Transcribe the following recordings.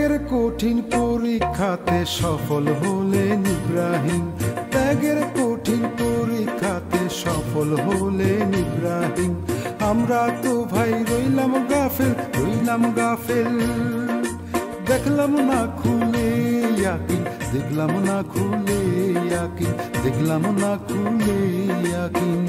কঠিন পরীক্ষাতে সফল হলেন ইব্রাহিম। ত্যাগের কঠিন পরীক্ষাতে সফল হলেন ইব্রাহিম। আমরা তো ভাই রইলাম গাফেল রইলাম গাফেল। দেখলাম না খুলে ইয়াকিন, দেখলাম না খুলে ইয়াকিন, দেখলাম না খুলে ইয়াকিন।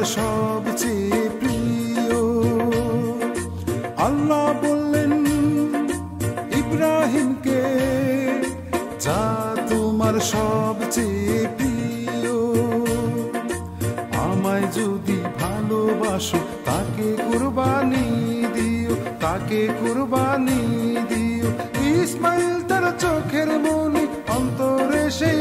তোমার সবচেয়ে প্রিয়। আল্লাহ বললেন, ইব্রাহিমকে যা তোমার সবচেয়ে প্রিয়। আমায় যদি ভালোবাসো, তাকে কুরবানি দিও, তাকে কুরবানি দিও। ইসমাইল তার চোখের মনি অন্তরে সেই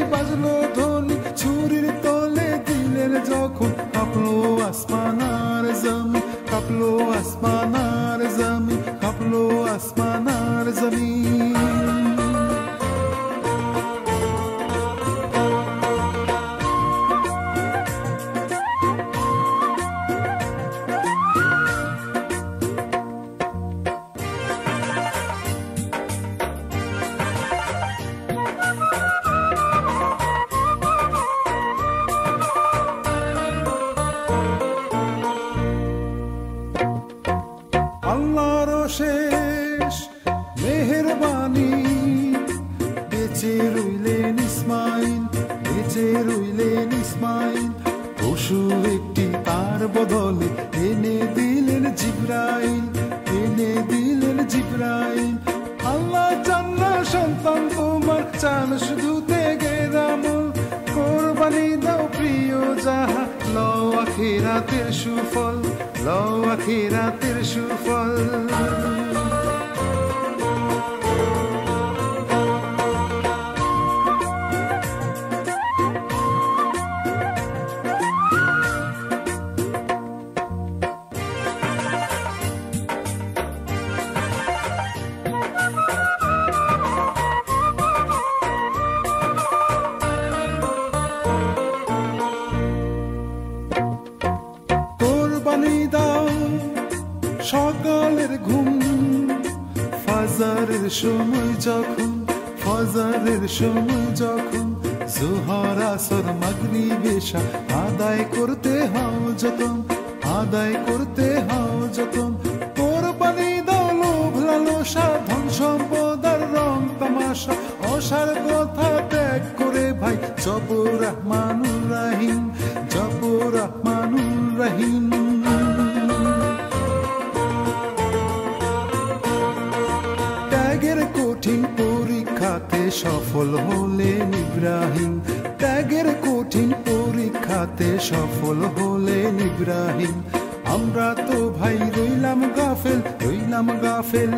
kaplo asmanar zami kaplo asmanar zami kaplo asmanar শেষ মেহরবানি। বেঁচে রইলেন ইসমাইল, বেঁচে রইলেন ইসমাইল। পশু একটি তার বদলে এনে দিলেন জিব্রাইল, এনে দিলেন জিব্রাইল। আল্লাহ জান্না সন্তান তোমার চান শুধু তেগে রামল। কোরবানি দাও প্রিয় যাহা, লও আখিরাতের সুফল। লও আখিরাতের সুফল সকালের ঘুম, ফাজারের সময় যখন, ফাজারের সময় যখন জোহর, আসর মাগরি বেশা আদায় করতে হও যতন, আদায় করতে হও যতন। কোরবানি দাও লোভ লালসা ধন সম্পদ আর রং তামাশা, অসার কথা ত্যাগ করে ভাই জপ রহমানুর রাহিম জপ রহমানুর রাহিম। সফল হলেন ইব্রাহিম। ত্যাগের কঠিন পরীক্ষাতে সফল হলেন ইব্রাহিম। আমরা তো ভাই রইলাম গাফেল রইলাম গাফেল।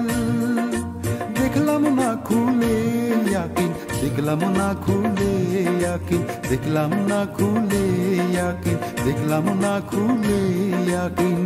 দেখলাম না খুলে ইয়াকিন, দেখলাম না খুলে ইয়াকিন, দেখলাম না খুলে ইয়াকিন, দেখলাম না খুলে ইয়াকিন।